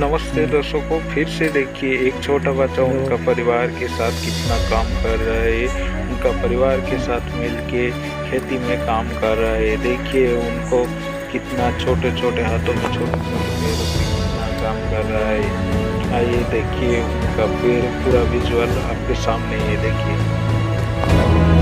नमस्ते दर्शकों, फिर से देखिए एक छोटा बच्चा उनका परिवार के साथ कितना काम कर रहा है। उनका परिवार के साथ मिलके खेती में काम कर रहा है। देखिए उनको कितना छोटे छोटे हाथों में छोटे छोटे से कितना काम कर रहा है। आइए देखिए उनका पेड़ पूरा विजुअल आपके सामने ये देखिए।